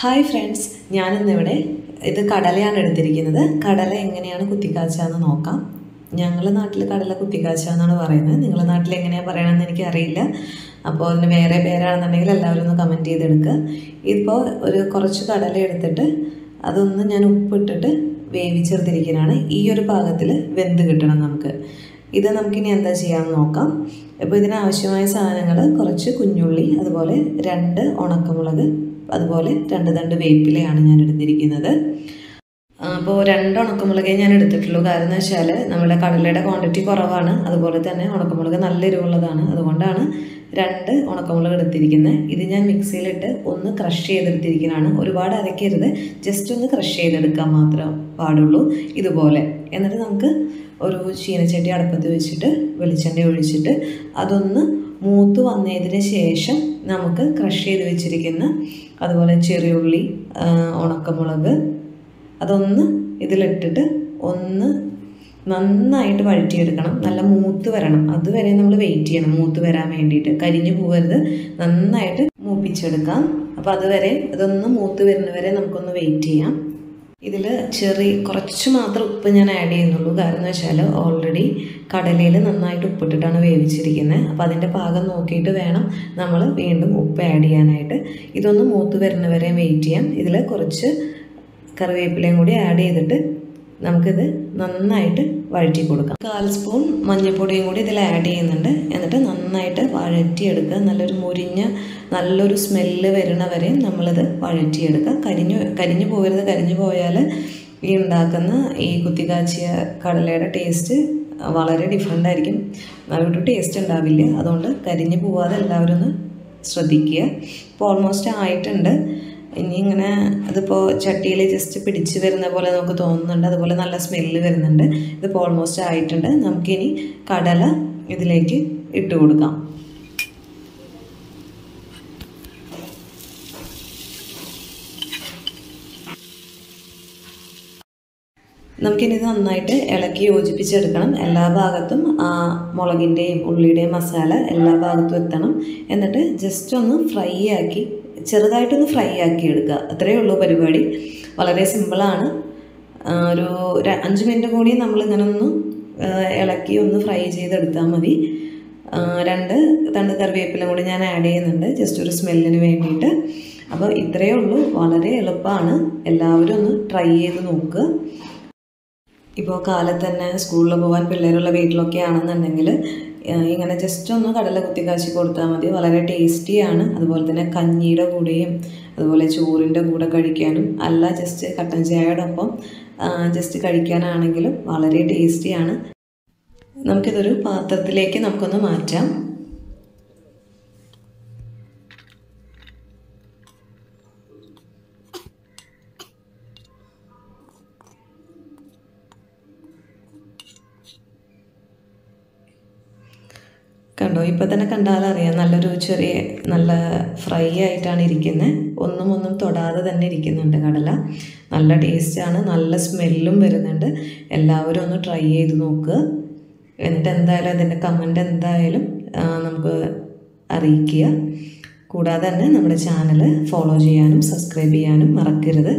Hi friends ഞാനിന്നിവിടെ ഇത് കടലയാണ് എടുത്തിരിക്കുന്നത്. കടല എങ്ങനെയാണ് കുത്തിക്കാച്ചാന്ന് നോക്കാം. ഞങ്ങളുടെ നാട്ടിൽ കടല കുത്തിക്കാച്ചാന്നാണ് പറയുന്നത്. നിങ്ങളുടെ നാട്ടിൽ എങ്ങനെയാണ് പറയണമെന്ന് എനിക്കറിയില്ല. അപ്പോൾ അതിന് വേറെ പേരാണെന്നുണ്ടെങ്കിൽ എല്ലാവരും ഒന്ന് കമന്റ് ചെയ്തെടുക്കുക ഇപ്പോൾ ഒരു കുറച്ച് കടല എടുത്തിട്ട് അതൊന്ന് ഞാൻ ഉപ്പിട്ടിട്ട് വേവിച്ചെടുത്തിരിക്കുന്നതാണ് ഈ ഒരു പാകത്തിൽ വെന്ത് കിട്ടണം നമുക്ക്. ഇത് നമുക്കിനി എന്താ ചെയ്യാമെന്ന് നോക്കാം. അപ്പോൾ ഇതിനാവശ്യമായ സാധനങ്ങൾ കുറച്ച് കുഞ്ഞുള്ളി അതുപോലെ രണ്ട് ഉണക്കമുളക് അതുപോലെ രണ്ട് തണ്ട് വേപ്പിലയാണ് ഞാൻ എടുത്തിരിക്കുന്നത്. അപ്പോൾ രണ്ട് ഉണക്കമുളകേ ഞാൻ എടുത്തിട്ടുള്ളൂ. കാരണം എന്ന് വെച്ചാൽ നമ്മുടെ കടലയുടെ ക്വാണ്ടിറ്റി കുറവാണ്. അതുപോലെ തന്നെ ഉണക്കമുളക് നല്ല എരിവുള്ളതാണ്. അതുകൊണ്ടാണ് രണ്ട് ഉണക്കമുളക് എടുത്തിരിക്കുന്നത് ഇത് ഞാൻ മിക്സിയിലിട്ട് ഒന്ന് ക്രഷ് ചെയ്തെടുത്തിരിക്കുന്നതാണ് ഒരുപാട് അരയ്ക്കരുത്. ജസ്റ്റ് ഒന്ന് ക്രഷ് ചെയ്തെടുക്കാൻ മാത്രം പാടുള്ളൂ ഇതുപോലെ. എന്നിട്ട് നമുക്ക് ഒരു ചീനച്ചട്ടി അടുപ്പത്ത് വെച്ചിട്ട് വെളിച്ചെണ്ണ ഒഴിച്ചിട്ട് അതൊന്ന് മൂത്ത് വന്നതിന് ശേഷം നമുക്ക് ക്രഷ് ചെയ്ത് വെച്ചിരിക്കുന്ന അതുപോലെ ചെറിയുള്ളി ഉണക്കമുളക് അതൊന്ന് ഇതിലിട്ടിട്ട് ഒന്ന് നന്നായിട്ട് വഴറ്റിയെടുക്കണം. നല്ല മൂത്ത് വരണം. അതുവരെ നമ്മൾ വെയിറ്റ് ചെയ്യണം. മൂത്ത് വരാൻ വേണ്ടിയിട്ട്. കരിഞ്ഞു പോകരുത് നന്നായിട്ട് മൂപ്പിച്ചെടുക്കാം. അപ്പോൾ അതുവരെ അതൊന്ന് മൂത്ത് വരുന്നവരെ നമുക്കൊന്ന് വെയിറ്റ് ചെയ്യാം. ഇതിൽ ചെറിയ കുറച്ച് മാത്രം ഉപ്പ് ഞാൻ ആഡ് ചെയ്യുന്നുള്ളൂ. കാരണം വെച്ചാൽ ഓൾറെഡി കടലയിൽ നന്നായിട്ട് ഉപ്പിട്ടിട്ടാണ് വേവിച്ചിരിക്കുന്നത്. അപ്പോൾ അതിന്റെ പാകം നോക്കിയിട്ട് വേണം നമ്മൾ വീണ്ടും ഉപ്പ് ആഡ് ചെയ്യാനായിട്ട്. ഇതൊന്ന് മൂത്ത് വരുന്നവരെയും വെയിറ്റ് ചെയ്യാം. ഇതിൽ കുറച്ച് കറിവേപ്പിലയും കൂടി ആഡ് ചെയ്തിട്ട് നമുക്കിത് നന്നായിട്ട് വഴറ്റി കൊടുക്കാം. കാൽ സ്പൂൺ മഞ്ഞൾപ്പൊടിയും കൂടി ഇതിൽ ആഡ് ചെയ്യുന്നുണ്ട്. എന്നിട്ട് നന്നായിട്ട് വഴറ്റിയെടുക്കുക. നല്ലൊരു മുരിഞ്ഞ നല്ലൊരു സ്മെല്ല് വരണ വരെ നമ്മളിത് വഴറ്റിയെടുക്കുക. കരിഞ്ഞു കരിഞ്ഞു പോകരുത്. കരിഞ്ഞു പോയാൽ ഈ ഉണ്ടാക്കുന്ന ഈ കുത്തിക്കാച്ചിയ കടലയുടെ ടേസ്റ്റ് വളരെ ഡിഫറെന്റ് ആയിരിക്കും. നല്ലൊരു ടേസ്റ്റ് ഉണ്ടാവില്ല. അതുകൊണ്ട് കരിഞ്ഞു പോവാതെ എല്ലാവരും ഒന്ന് ശ്രദ്ധിക്കുക. ഇപ്പോൾ ഓൾമോസ്റ്റ് ആയിട്ടുണ്ട്. ഇനി ഇങ്ങനെ അതിപ്പോൾ ചട്ടിയിൽ ജസ്റ്റ് പിടിച്ച് വരുന്ന പോലെ നമുക്ക് തോന്നുന്നുണ്ട്. അതുപോലെ നല്ല സ്മെല്ല് വരുന്നുണ്ട്. ഇതിപ്പോൾ ഓൾമോസ്റ്റ് ആയിട്ടുണ്ട്. നമുക്കിനി കടല ഇതിലേക്ക് ഇട്ട് കൊടുക്കാം. നമുക്കിനി ഇത് നന്നായിട്ട് ഇളക്കി യോജിപ്പിച്ചെടുക്കണം. എല്ലാ ഭാഗത്തും ആ മുളകിന്റെയും ഉള്ളിയുടെയും മസാല എല്ലാ ഭാഗത്തും എത്തണം. എന്നിട്ട് ജസ്റ്റ് ഒന്ന് ഫ്രൈ ആക്കി ചെറുതായിട്ടൊന്ന് ഫ്രൈ ആക്കി എടുക്കുക. അത്രയേ ഉള്ളൂ പരിപാടി. വളരെ സിമ്പിളാണ്. ഒരു അഞ്ച് മിനിറ്റ് കൂടി നമ്മൾ നമ്മളിങ്ങനെ ഒന്ന് ഇളക്കി ഒന്ന് ഫ്രൈ ചെയ്തെടുത്താൽ മതി. രണ്ട് തണ്ട് കറിവേപ്പില കൂടി ഞാൻ ആഡ് ചെയ്യുന്നുണ്ട്. ജസ്റ്റ് ഒരു സ്മെല്ലിന് വേണ്ടിയിട്ട്. അപ്പോൾ ഇത്രയേ ഉള്ളൂ. വളരെ എളുപ്പമാണ്. എല്ലാവരും ഒന്ന് ട്രൈ ചെയ്ത് നോക്കുക ഇപ്പോൾ കാലത്ത് തന്നെ സ്കൂളിൽ പോകാൻ പിള്ളേരുള്ള വീട്ടിലൊക്കെ ആണെന്നുണ്ടെങ്കിൽ ഇങ്ങനെ ജസ്റ്റ് ഒന്ന് കടല കുത്തി കാശി കൊടുത്താൽ മതി. വളരെ ടേസ്റ്റിയാണ് അതുപോലെ തന്നെ കഞ്ഞിയുടെ കൂടെയും അതുപോലെ ചോറിന്റെ കൂടെ കഴിക്കാനും അല്ല ജസ്റ്റ് കട്ടൻ ചായയുടെ ഒപ്പം ജസ്റ്റ് കഴിക്കാനാണെങ്കിലും വളരെ ടേസ്റ്റിയാണ് നമുക്കിതൊരു പാത്രത്തിലേക്ക് നമുക്കൊന്ന് മാറ്റാം. കണ്ടോ? ഇപ്പോൾ തന്നെ കണ്ടാലറിയാം നല്ലൊരു ചെറിയ നല്ല ഫ്രൈ ആയിട്ടാണ് ഇരിക്കുന്നത് ഒന്നും ഒന്നും തൊടാതെ തന്നെ ഇരിക്കുന്നുണ്ട് കടല. നല്ല ടേസ്റ്റാണ് നല്ല സ്മെല്ലും വരുന്നുണ്ട്. എല്ലാവരും ഒന്ന് ട്രൈ ചെയ്ത് നോക്കുക എന്നിട്ട് എന്തായാലും അതിന്റെ കമന്റ് എന്തായാലും നമുക്ക് അറിയിക്കുക. കൂടാതെ തന്നെ നമ്മുടെ ചാനൽ ഫോളോ ചെയ്യാനും സബ്സ്ക്രൈബ് ചെയ്യാനും മറക്കരുത്.